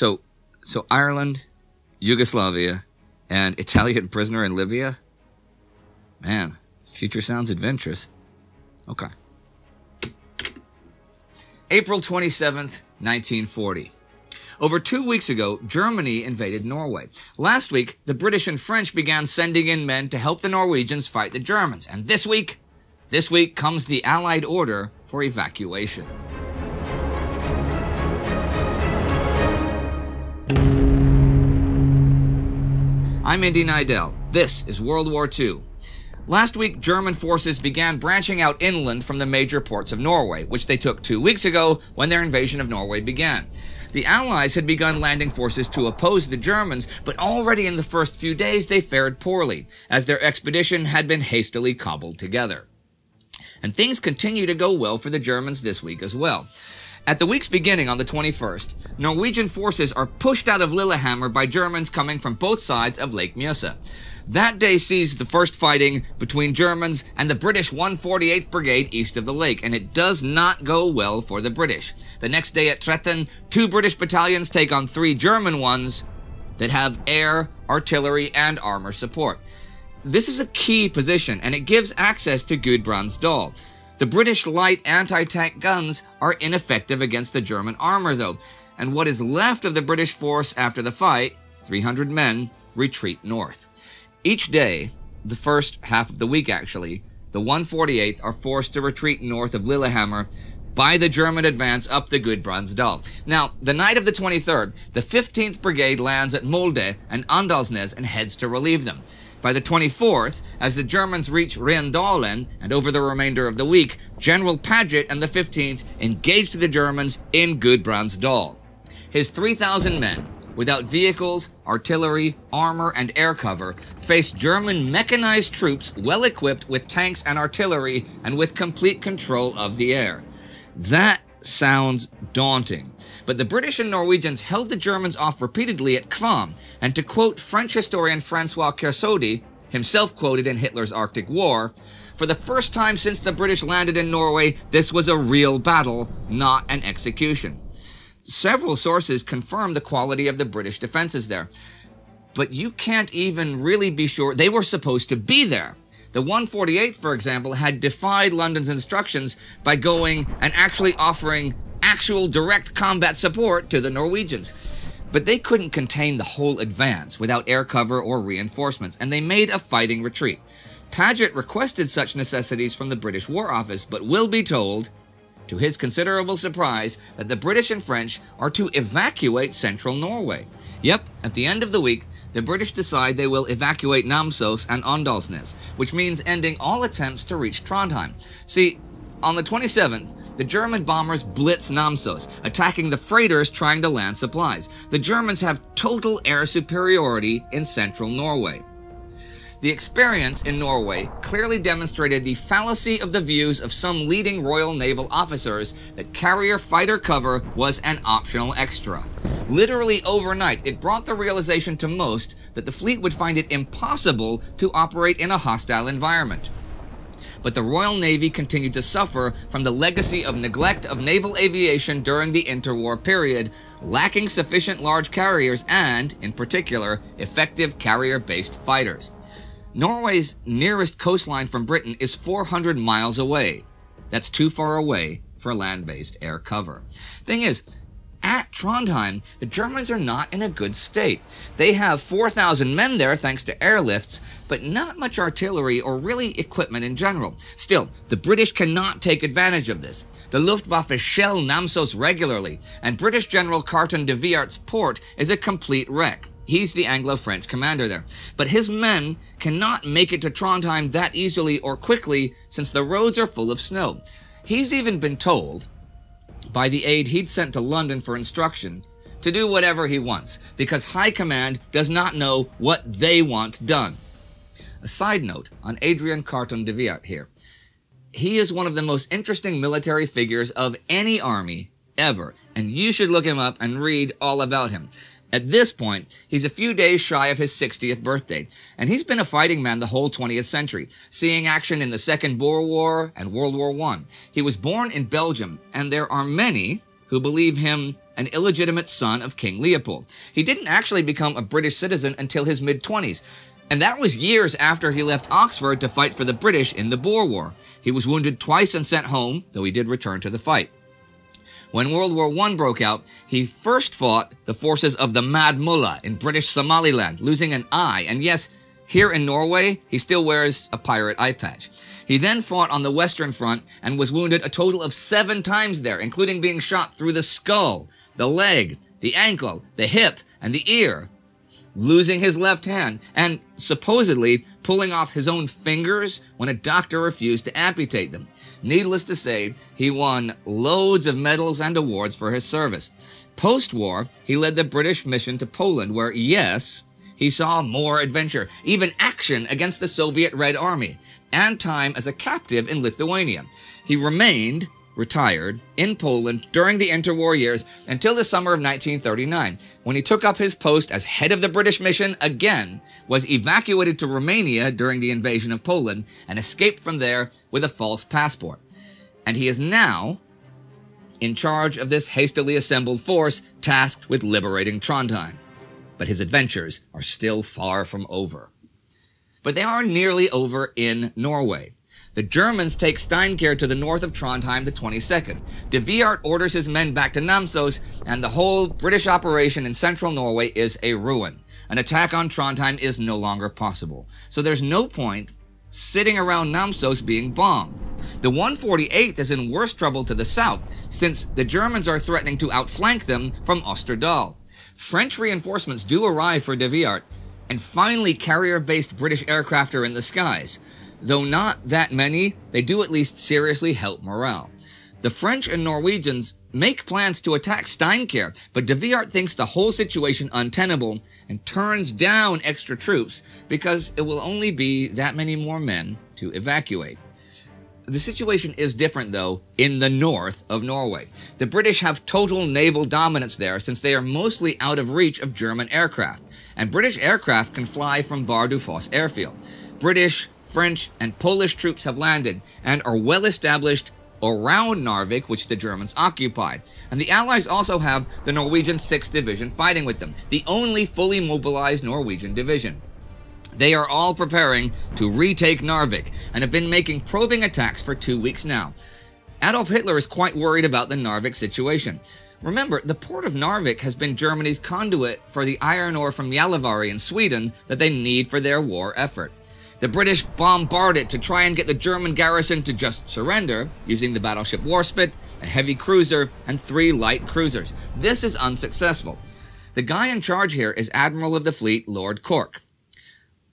So, so Ireland, Yugoslavia, and Italian prisoner in Libya? Man, future sounds adventurous. Okay. April 27th, 1940. Over two weeks ago, Germany invaded Norway. Last week, the British and French began sending in men to help the Norwegians fight the Germans. And this week, this week comes the Allied order for evacuation. I'm Indy Neidell. This is World War II. Last week, German forces began branching out inland from the major ports of Norway, which they took two weeks ago when their invasion of Norway began. The Allies had begun landing forces to oppose the Germans, but already in the first few days they fared poorly, as their expedition had been hastily cobbled together. And things continue to go well for the Germans this week as well. At the week's beginning on the 21st, Norwegian forces are pushed out of Lillehammer by Germans coming from both sides of Lake Mjøsa. That day sees the first fighting between Germans and the British 148th Brigade east of the lake, and it does not go well for the British. The next day at Tretten, two British battalions take on three German ones that have air, artillery, and armor support. This is a key position, and it gives access to Gudbrandsdal. The British light anti-tank guns are ineffective against the German armor, though, and what is left of the British force after the fight, 300 men, retreat north. Each day, the first half of the week actually, the 148th are forced to retreat north of Lillehammer by the German advance up the Gudbrandsdal. Now, the night of the 23rd, the 15th Brigade lands at Molde and Andalsnes and heads to relieve them. By the 24th, as the Germans reach Rendalen and over the remainder of the week, General Paget and the 15th engage the Germans in Gudbrandsdal. His 3,000 men, without vehicles, artillery, armor, and air cover, faced German mechanized troops well equipped with tanks and artillery and with complete control of the air. That sounds daunting. But the British and Norwegians held the Germans off repeatedly at Kvam, and to quote French historian Francois Kersaudy, himself quoted in Hitler's Arctic War, for the first time since the British landed in Norway, this was a real battle, not an execution. Several sources confirm the quality of the British defenses there. But you can't even really be sure they were supposed to be there. The 148th, for example, had defied London's instructions by going and actually offering actual direct combat support to the Norwegians. But they couldn't contain the whole advance without air cover or reinforcements, and they made a fighting retreat. Paget requested such necessities from the British War Office, but will be told to his considerable surprise, that the British and French are to evacuate central Norway. Yep, at the end of the week, the British decide they will evacuate Namsos and Andalsnes, which means ending all attempts to reach Trondheim. See, on the 27th, the German bombers blitz Namsos, attacking the freighters trying to land supplies. The Germans have total air superiority in central Norway. The experience in Norway clearly demonstrated the fallacy of the views of some leading Royal Naval officers that carrier fighter cover was an optional extra. Literally overnight, it brought the realization to most that the fleet would find it impossible to operate in a hostile environment. But the Royal Navy continued to suffer from the legacy of neglect of naval aviation during the interwar period, lacking sufficient large carriers and, in particular, effective carrier-based fighters. Norway's nearest coastline from Britain is 400 miles away. That's too far away for land-based air cover. Thing is, at Trondheim, the Germans are not in a good state. They have 4,000 men there thanks to airlifts, but not much artillery or really equipment in general. Still, the British cannot take advantage of this. The Luftwaffe shell Namsos regularly, and British General Carton de Wiart's port is a complete wreck. He's the Anglo-French commander there. But his men cannot make it to Trondheim that easily or quickly since the roads are full of snow. He's even been told, by the aide he'd sent to London for instruction, to do whatever he wants, because High Command does not know what they want done. A side note on Adrian Carton de Wiart here. He is one of the most interesting military figures of any army ever, and you should look him up and read all about him. At this point, he's a few days shy of his 60th birthday, and he's been a fighting man the whole 20th century, seeing action in the Second Boer War and World War I. He was born in Belgium, and there are many who believe him an illegitimate son of King Leopold. He didn't actually become a British citizen until his mid 20s, and that was years after he left Oxford to fight for the British in the Boer War. He was wounded twice and sent home, though he did return to the fight. When World War I broke out, he first fought the forces of the Mad Mullah in British Somaliland, losing an eye, and yes, here in Norway, he still wears a pirate eye patch. He then fought on the Western Front and was wounded a total of seven times there, including being shot through the skull, the leg, the ankle, the hip, and the ear, losing his left hand, and supposedly pulling off his own fingers when a doctor refused to amputate them. Needless to say, he won loads of medals and awards for his service. Post war, he led the British mission to Poland, where, yes, he saw more adventure, even action against the Soviet Red Army, and time as a captive in Lithuania. He remained retired in Poland during the interwar years until the summer of 1939, when he took up his post as head of the British mission again, was evacuated to Romania during the invasion of Poland, and escaped from there with a false passport. And he is now in charge of this hastily assembled force tasked with liberating Trondheim but his adventures are still far from over. But they are nearly over in Norway. The Germans take Steinkjer to the north of Trondheim the 22nd. De Wiart orders his men back to Namsos, and the whole British operation in central Norway is a ruin. An attack on Trondheim is no longer possible. So there's no point sitting around Namsos being bombed. The 148th is in worse trouble to the south, since the Germans are threatening to outflank them from Osterdal. French reinforcements do arrive for De Wiart, and finally carrier-based British aircraft are in the skies. Though not that many, they do at least seriously help morale. The French and Norwegians make plans to attack Steinkjer, but De Wiart thinks the whole situation untenable and turns down extra troops because it will only be that many more men to evacuate. The situation is different, though, in the north of Norway. The British have total naval dominance there since they are mostly out of reach of German aircraft, and British aircraft can fly from Bardufoss airfield. British, French, and Polish troops have landed and are well established around Narvik, which the Germans occupy. And the Allies also have the Norwegian 6th Division fighting with them, the only fully mobilized Norwegian division. They are all preparing to retake Narvik and have been making probing attacks for two weeks now. Adolf Hitler is quite worried about the Narvik situation. Remember, the port of Narvik has been Germany's conduit for the iron ore from Gällivare in Sweden that they need for their war effort. The British bombard it to try and get the German garrison to just surrender using the battleship Warspite, a heavy cruiser, and three light cruisers. This is unsuccessful. The guy in charge here is Admiral of the Fleet Lord Cork.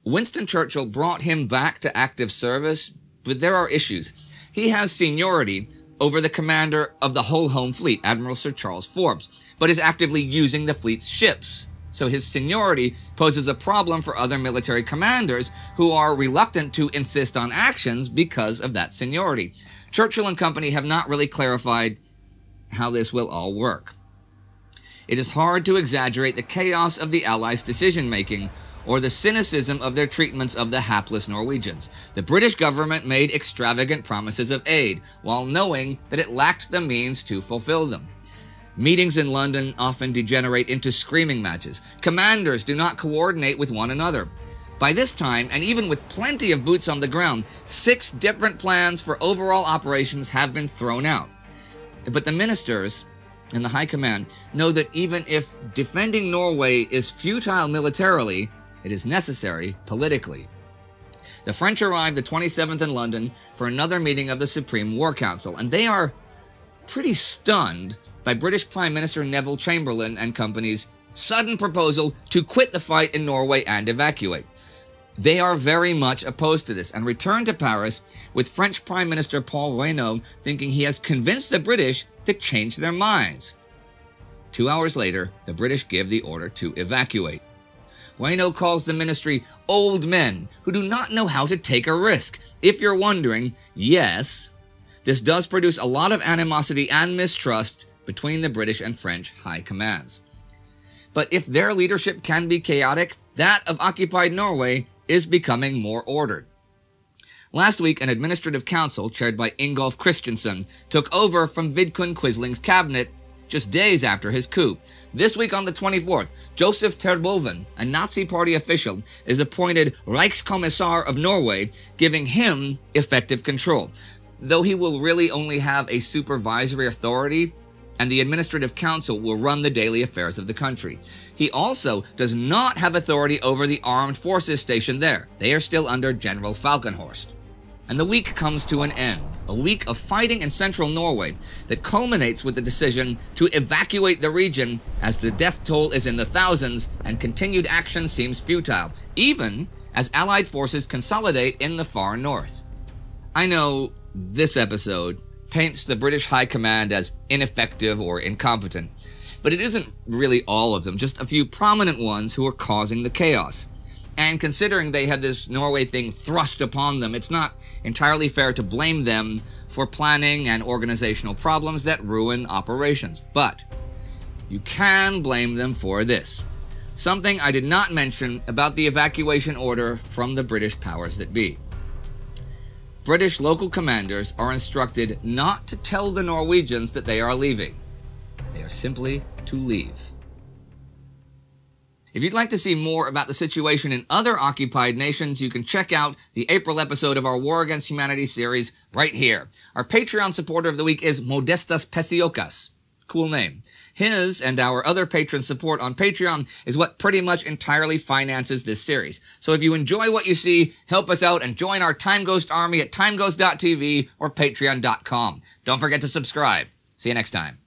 Winston Churchill brought him back to active service, but there are issues. He has seniority over the commander of the whole home fleet, Admiral Sir Charles Forbes, but is actively using the fleet's ships. So his seniority poses a problem for other military commanders who are reluctant to insist on actions because of that seniority. Churchill and company have not really clarified how this will all work. It is hard to exaggerate the chaos of the Allies' decision making or the cynicism of their treatments of the hapless Norwegians. The British government made extravagant promises of aid, while knowing that it lacked the means to fulfill them. Meetings in London often degenerate into screaming matches. Commanders do not coordinate with one another. By this time, and even with plenty of boots on the ground, six different plans for overall operations have been thrown out. But the ministers and the High Command know that even if defending Norway is futile militarily, it is necessary politically. The French arrive the 27th in London for another meeting of the Supreme War Council, and they are pretty stunned by British Prime Minister Neville Chamberlain and company's sudden proposal to quit the fight in Norway and evacuate. They are very much opposed to this and return to Paris with French Prime Minister Paul Reynaud thinking he has convinced the British to change their minds. Two hours later, the British give the order to evacuate. Reynaud calls the ministry old men who do not know how to take a risk. If you're wondering, yes, this does produce a lot of animosity and mistrust between the British and French high commands. But if their leadership can be chaotic, that of occupied Norway is becoming more ordered. Last week, an administrative council chaired by Ingolf Christensen took over from Vidkun Quisling's cabinet just days after his coup. This week on the 24th, Joseph Terboven, a Nazi Party official, is appointed Reichskommissar of Norway, giving him effective control. Though he will really only have a supervisory authority, and the administrative council will run the daily affairs of the country. He also does not have authority over the armed forces stationed there. They are still under General Falkenhorst. And the week comes to an end, a week of fighting in central Norway that culminates with the decision to evacuate the region as the death toll is in the thousands and continued action seems futile, even as Allied forces consolidate in the far north. I know this episode paints the British High Command as ineffective or incompetent, but it isn't really all of them, just a few prominent ones who are causing the chaos. And considering they had this Norway thing thrust upon them, it's not entirely fair to blame them for planning and organizational problems that ruin operations. But you can blame them for this. Something I did not mention about the evacuation order from the British powers that be. British local commanders are instructed not to tell the Norwegians that they are leaving. They are simply to leave. If you'd like to see more about the situation in other occupied nations, you can check out the April episode of our War Against Humanity series right here. Our Patreon supporter of the week is Modestas Pesiokas. Cool name. His and our other patron support on Patreon is what pretty much entirely finances this series. So if you enjoy what you see, help us out and join our Time Ghost army at timeghost.tv or patreon.com. Don't forget to subscribe. See you next time.